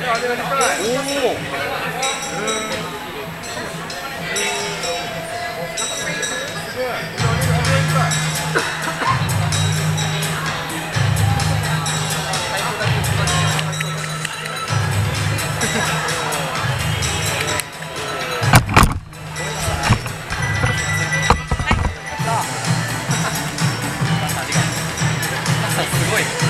すごい。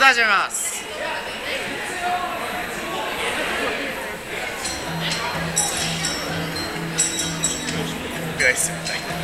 れでは始めます。ぐらいっす。よ